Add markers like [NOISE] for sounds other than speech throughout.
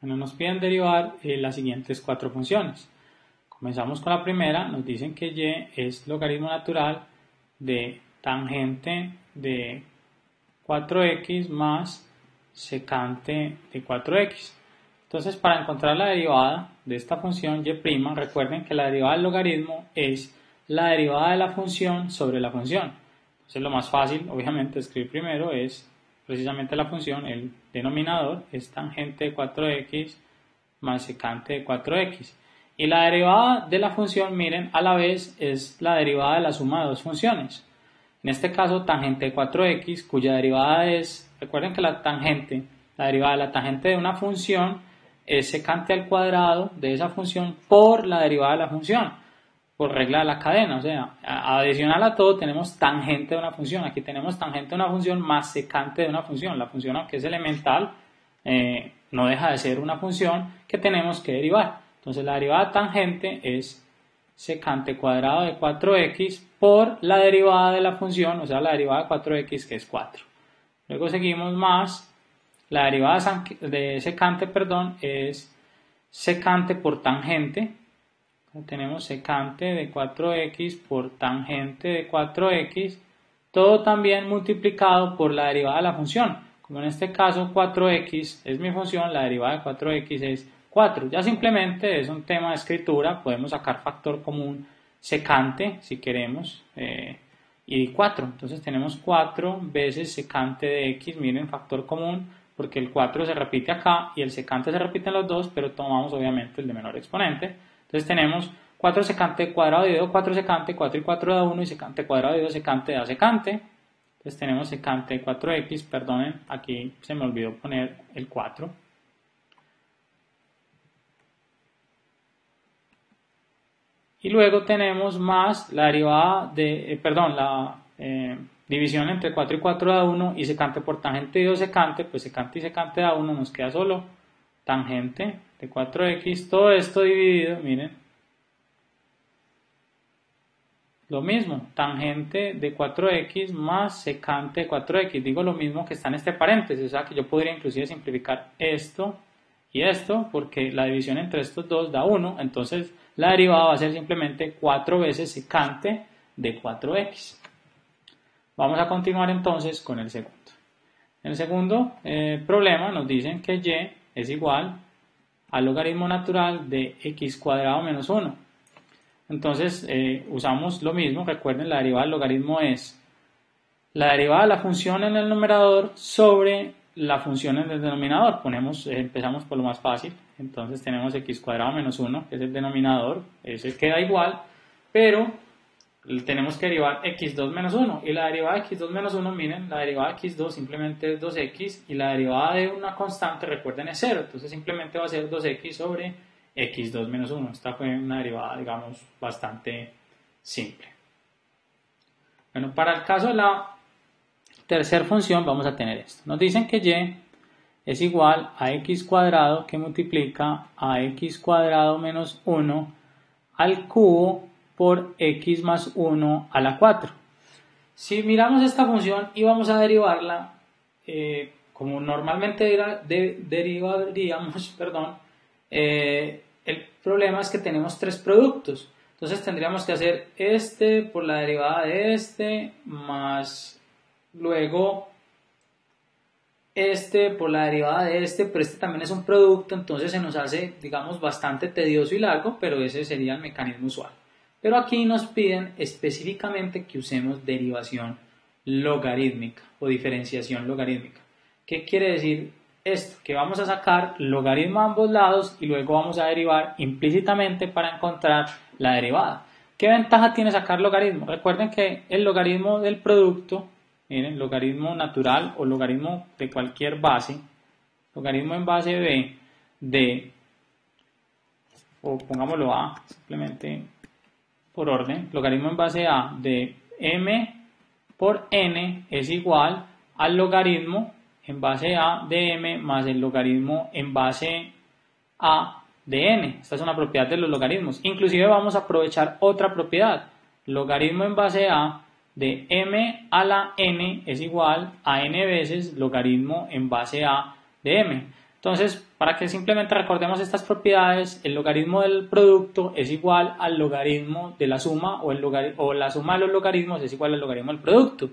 Bueno, nos piden derivar eh, las siguientes cuatro funciones. Comenzamos con la primera, nos dicen que y es logaritmo natural de tangente de 4x más secante de 4x. Entonces, para encontrar la derivada de esta función y', recuerden que la derivada del logaritmo es la derivada de la función sobre la función. Entonces, lo más fácil, obviamente, escribir primero es precisamente la función, el denominador es tangente de 4x más secante de 4x. Y la derivada de la función, miren, a la vez es la derivada de la suma de dos funciones. En este caso, tangente de 4x, cuya derivada es, recuerden que la tangente, la derivada de la tangente de una función es secante al cuadrado de esa función por la derivada de la función por regla de la cadena, o sea, adicional a todo tenemos tangente de una función, aquí tenemos tangente de una función más secante de una función, la función aunque es elemental, eh, no deja de ser una función que tenemos que derivar, entonces la derivada tangente es secante cuadrado de 4x por la derivada de la función, o sea, la derivada de 4x que es 4. Luego seguimos más, la derivada de secante, perdón, es secante por tangente, tenemos secante de 4x por tangente de 4x, todo también multiplicado por la derivada de la función. Como en este caso 4x es mi función, la derivada de 4x es 4. Ya simplemente es un tema de escritura, podemos sacar factor común secante si queremos eh, y 4. Entonces tenemos 4 veces secante de x, miren factor común porque el 4 se repite acá y el secante se repite en los dos, pero tomamos obviamente el de menor exponente. Entonces tenemos 4 secante cuadrado de 2, 4 secante, 4 y 4 da 1 y secante cuadrado de 2 secante da secante. Entonces tenemos secante de 4x, perdonen, aquí se me olvidó poner el 4. Y luego tenemos más la derivada de, eh, perdón, la eh, división entre 4 y 4 da 1 y secante por tangente y 2 secante, pues secante y secante da 1 nos queda solo tangente de 4x, todo esto dividido, miren, lo mismo, tangente de 4x más secante de 4x, digo lo mismo que está en este paréntesis, o sea que yo podría inclusive simplificar esto y esto, porque la división entre estos dos da 1, entonces la derivada va a ser simplemente 4 veces secante de 4x. Vamos a continuar entonces con el segundo. El segundo eh, problema nos dicen que y es igual al logaritmo natural de x cuadrado menos 1. Entonces eh, usamos lo mismo, recuerden la derivada del logaritmo es la derivada de la función en el numerador sobre la función en el denominador. Ponemos, eh, empezamos por lo más fácil, entonces tenemos x cuadrado menos 1, que es el denominador, ese queda igual, pero tenemos que derivar x2 menos 1 y la derivada de x2 menos 1, miren, la derivada de x2 simplemente es 2x y la derivada de una constante, recuerden, es 0, entonces simplemente va a ser 2x sobre x2 menos 1. Esta fue una derivada, digamos, bastante simple. Bueno, para el caso de la tercera función vamos a tener esto. Nos dicen que y es igual a x cuadrado que multiplica a x cuadrado menos 1 al cubo por x más 1 a la 4. Si miramos esta función y vamos a derivarla, eh, como normalmente derivaríamos, [LAUGHS] perdón, eh, el problema es que tenemos tres productos. Entonces tendríamos que hacer este por la derivada de este más luego este por la derivada de este, pero este también es un producto, entonces se nos hace, digamos, bastante tedioso y largo, pero ese sería el mecanismo usual. Pero aquí nos piden específicamente que usemos derivación logarítmica o diferenciación logarítmica. ¿Qué quiere decir esto? Que vamos a sacar logaritmo a ambos lados y luego vamos a derivar implícitamente para encontrar la derivada. ¿Qué ventaja tiene sacar logaritmo? Recuerden que el logaritmo del producto, miren, logaritmo natural o logaritmo de cualquier base, logaritmo en base B de, o pongámoslo A, simplemente por orden, logaritmo en base A de m por n es igual al logaritmo en base A de m más el logaritmo en base A de n. Esta es una propiedad de los logaritmos. Inclusive vamos a aprovechar otra propiedad. Logaritmo en base A de m a la n es igual a n veces logaritmo en base A de m. Entonces, para que simplemente recordemos estas propiedades, el logaritmo del producto es igual al logaritmo de la suma o, el o la suma de los logaritmos es igual al logaritmo del producto.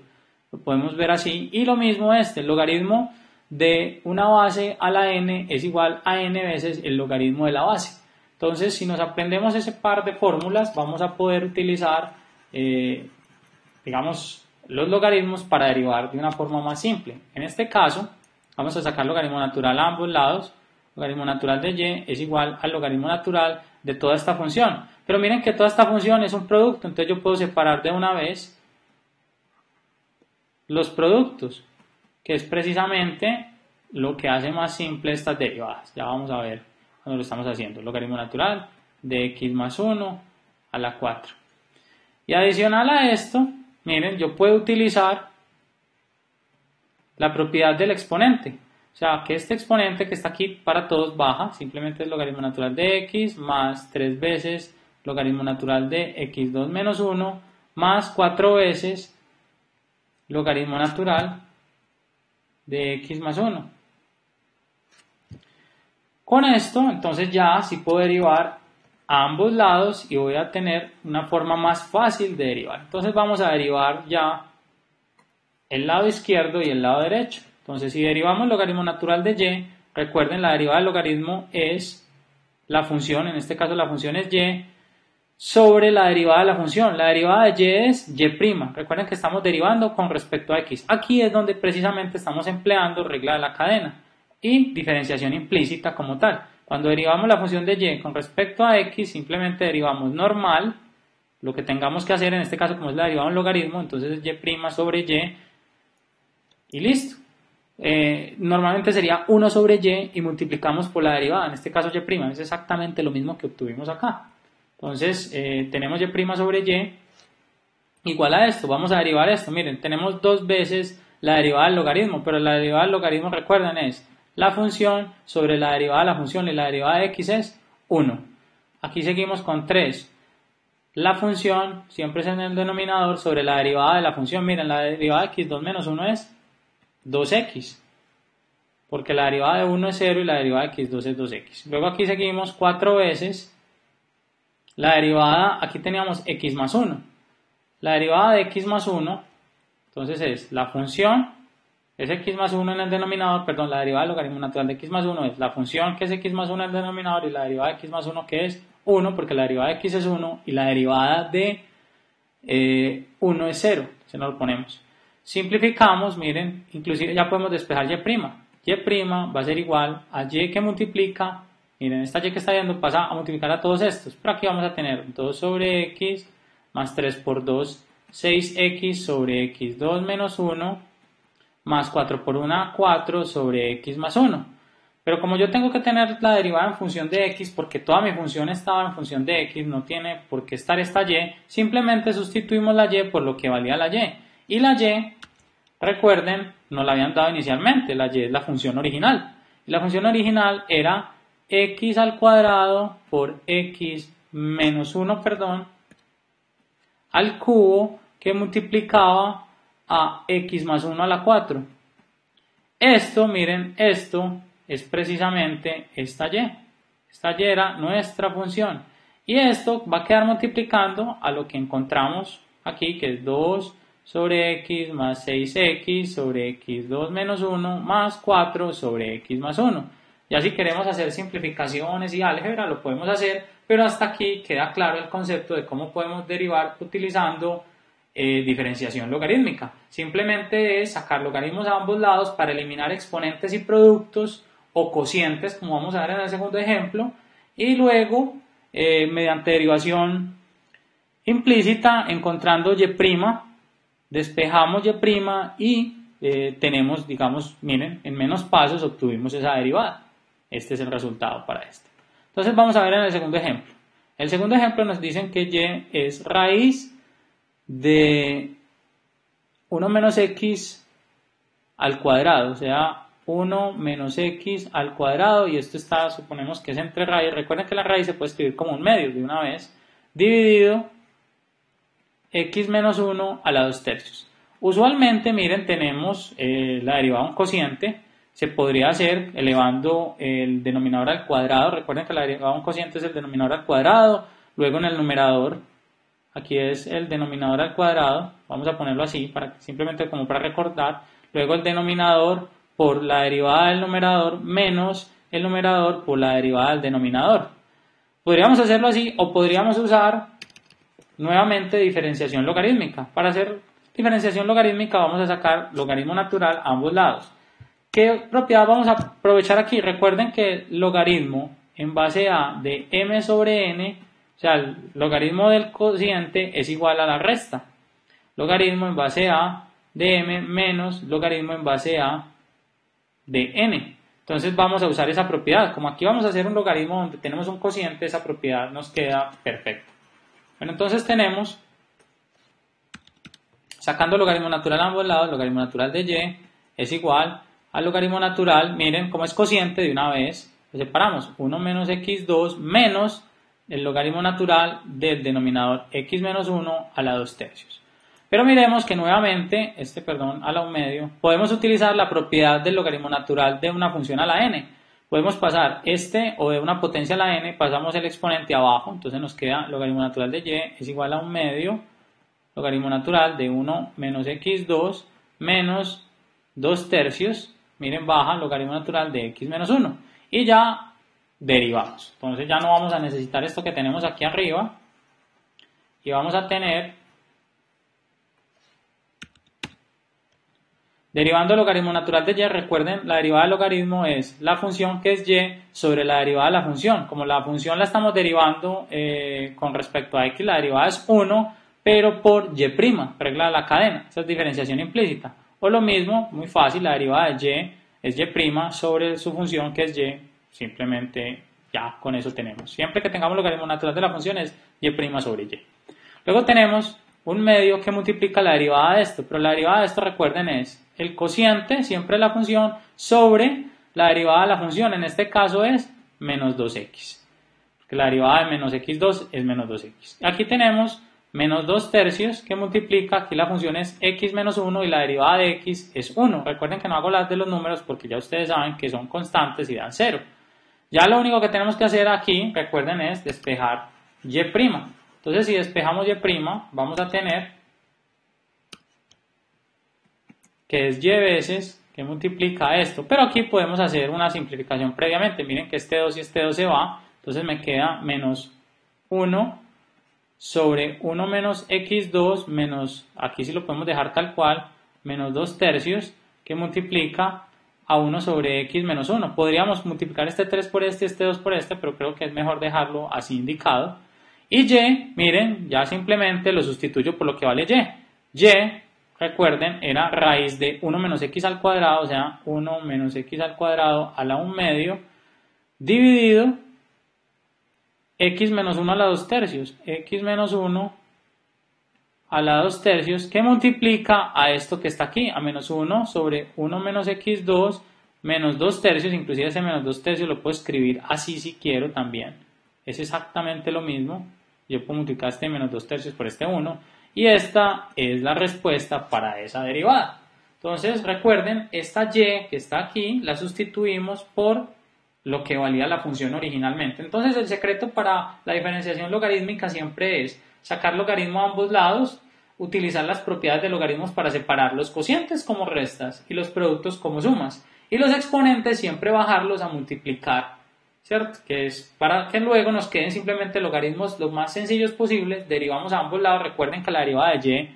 Lo podemos ver así. Y lo mismo este, el logaritmo de una base a la n es igual a n veces el logaritmo de la base. Entonces, si nos aprendemos ese par de fórmulas, vamos a poder utilizar, eh, digamos, los logaritmos para derivar de una forma más simple. En este caso, Vamos a sacar logaritmo natural a ambos lados. Logaritmo natural de y es igual al logaritmo natural de toda esta función. Pero miren que toda esta función es un producto, entonces yo puedo separar de una vez los productos, que es precisamente lo que hace más simple estas derivadas. Ya vamos a ver cuando lo estamos haciendo. Logaritmo natural de x más 1 a la 4. Y adicional a esto, miren, yo puedo utilizar la propiedad del exponente. O sea, que este exponente que está aquí para todos baja, simplemente es logaritmo natural de x más 3 veces logaritmo natural de x2 menos 1 más 4 veces logaritmo natural de x más 1. Con esto, entonces ya sí puedo derivar a ambos lados y voy a tener una forma más fácil de derivar. Entonces vamos a derivar ya el lado izquierdo y el lado derecho. Entonces, si derivamos el logaritmo natural de y, recuerden, la derivada del logaritmo es la función, en este caso la función es y, sobre la derivada de la función. La derivada de y es y'. Recuerden que estamos derivando con respecto a x. Aquí es donde precisamente estamos empleando regla de la cadena y diferenciación implícita como tal. Cuando derivamos la función de y con respecto a x, simplemente derivamos normal, lo que tengamos que hacer en este caso, como es la derivada de un logaritmo, entonces es y' sobre y y listo. Eh, normalmente sería 1 sobre y y multiplicamos por la derivada, en este caso y', es exactamente lo mismo que obtuvimos acá. Entonces eh, tenemos y' sobre y igual a esto, vamos a derivar esto, miren, tenemos dos veces la derivada del logaritmo, pero la derivada del logaritmo, recuerden, es la función sobre la derivada de la función y la derivada de x es 1. Aquí seguimos con 3. La función siempre es en el denominador sobre la derivada de la función. Miren, la derivada de x2 menos 1 es 2x, porque la derivada de 1 es 0 y la derivada de x2 es 2x. Luego aquí seguimos 4 veces la derivada, aquí teníamos x más 1. La derivada de x más 1, entonces es la función, es x más 1 en el denominador, perdón, la derivada del logaritmo natural de x más 1 es la función que es x más 1 en el denominador y la derivada de x más 1 que es 1, porque la derivada de x es 1 y la derivada de 1 eh, es 0, se nos lo ponemos. Simplificamos, miren, inclusive ya podemos despejar y'. y' va a ser igual a y que multiplica, miren, esta y que está viendo pasa a multiplicar a todos estos, pero aquí vamos a tener 2 sobre x más 3 por 2, 6x sobre x2 menos 1 más 4 por 1, 4 sobre x más 1. Pero como yo tengo que tener la derivada en función de x, porque toda mi función estaba en función de x, no tiene por qué estar esta y, simplemente sustituimos la y por lo que valía la y. Y la y Recuerden, nos la habían dado inicialmente, la y es la función original. La función original era x al cuadrado por x menos 1, perdón, al cubo que multiplicaba a x más 1 a la 4. Esto, miren, esto es precisamente esta y. Esta y era nuestra función. Y esto va a quedar multiplicando a lo que encontramos aquí, que es 2 sobre x más 6x sobre x2 menos 1 más 4 sobre x más 1. Ya si queremos hacer simplificaciones y álgebra lo podemos hacer, pero hasta aquí queda claro el concepto de cómo podemos derivar utilizando eh, diferenciación logarítmica. Simplemente es sacar logaritmos a ambos lados para eliminar exponentes y productos o cocientes, como vamos a ver en el segundo ejemplo, y luego, eh, mediante derivación implícita, encontrando y' despejamos y' y eh, tenemos, digamos, miren, en menos pasos obtuvimos esa derivada. Este es el resultado para este. Entonces vamos a ver en el segundo ejemplo. El segundo ejemplo nos dicen que y es raíz de 1 menos x al cuadrado, o sea, 1 menos x al cuadrado, y esto está, suponemos que es entre raíz, recuerden que la raíz se puede escribir como un medio de una vez, dividido x menos 1 a la 2 tercios. Usualmente, miren, tenemos eh, la derivada de un cociente, se podría hacer elevando el denominador al cuadrado. Recuerden que la derivada de un cociente es el denominador al cuadrado. Luego en el numerador, aquí es el denominador al cuadrado. Vamos a ponerlo así, para, simplemente como para recordar. Luego el denominador por la derivada del numerador menos el numerador por la derivada del denominador. Podríamos hacerlo así o podríamos usar nuevamente diferenciación logarítmica. Para hacer diferenciación logarítmica vamos a sacar logaritmo natural a ambos lados. ¿Qué propiedad vamos a aprovechar aquí? Recuerden que logaritmo en base a de m sobre n, o sea, el logaritmo del cociente es igual a la resta. Logaritmo en base a de m menos logaritmo en base a de n. Entonces vamos a usar esa propiedad. Como aquí vamos a hacer un logaritmo donde tenemos un cociente, esa propiedad nos queda perfecta. Bueno, entonces tenemos, sacando logaritmo natural a ambos lados, logaritmo natural de y es igual al logaritmo natural, miren cómo es cociente de una vez, lo separamos, 1 menos x2 menos el logaritmo natural del denominador x menos 1 a la 2 tercios. Pero miremos que nuevamente, este perdón a la 1 medio, podemos utilizar la propiedad del logaritmo natural de una función a la n. Podemos pasar este o de una potencia a la n, pasamos el exponente abajo, entonces nos queda logaritmo natural de y es igual a 1 medio, logaritmo natural de 1 menos x2 menos 2 tercios miren, baja logaritmo natural de x menos 1. Y ya derivamos. Entonces ya no vamos a necesitar esto que tenemos aquí arriba. Y vamos a tener, derivando el logaritmo natural de y, recuerden, la derivada del logaritmo es la función que es y sobre la derivada de la función. Como la función la estamos derivando eh, con respecto a x, la derivada es 1, pero por y', regla de la cadena. Esa es diferenciación implícita. O lo mismo, muy fácil, la derivada de y es y' sobre su función que es y, simplemente ya con eso tenemos. Siempre que tengamos logaritmo natural de la función es y' sobre y. Luego tenemos un medio que multiplica la derivada de esto, pero la derivada de esto recuerden es el cociente, siempre la función, sobre la derivada de la función, en este caso es menos 2x, porque la derivada de menos x2 es menos 2x. Aquí tenemos menos 2 tercios que multiplica, aquí la función es x menos 1 y la derivada de x es 1. Recuerden que no hago las de los números porque ya ustedes saben que son constantes y dan 0. Ya lo único que tenemos que hacer aquí, recuerden, es despejar y'. Entonces si despejamos y', vamos a tener que es y veces que multiplica esto. Pero aquí podemos hacer una simplificación previamente. Miren que este 2 y este 2 se va. Entonces me queda menos 1 sobre 1 menos x2 menos, aquí sí lo podemos dejar tal cual, menos 2 tercios, que multiplica a 1 sobre x menos 1. Podríamos multiplicar este 3 por este, este 2 por este, pero creo que es mejor dejarlo así indicado. Y y, miren, ya simplemente lo sustituyo por lo que vale y. y, recuerden, era raíz de 1 menos x al cuadrado, o sea, 1 menos x al cuadrado a la 1 medio, dividido x menos 1 a la 2 tercios, x menos 1 a la 2 tercios, que multiplica a esto que está aquí, a menos 1 sobre 1 menos x2 menos 2 tercios, inclusive ese menos 2 tercios lo puedo escribir así si quiero también, es exactamente lo mismo, yo puedo multiplicar este menos 2 tercios por este 1, y esta es la respuesta para esa derivada. Entonces recuerden, esta y que está aquí la sustituimos por lo que valía la función originalmente. Entonces el secreto para la diferenciación logarítmica siempre es sacar logaritmo a ambos lados, utilizar las propiedades de logaritmos para separar los cocientes como restas y los productos como sumas. Y los exponentes siempre bajarlos a multiplicar, ¿cierto? Que es para que luego nos queden simplemente logaritmos lo más sencillos posibles, derivamos a ambos lados, recuerden que la derivada de y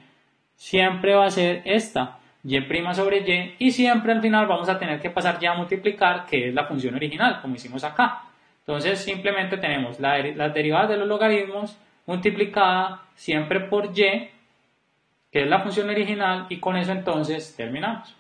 siempre va a ser esta, y' sobre y y siempre al final vamos a tener que pasar ya a multiplicar que es la función original como hicimos acá. Entonces simplemente tenemos la, las derivadas de los logaritmos multiplicada siempre por y que es la función original y con eso entonces terminamos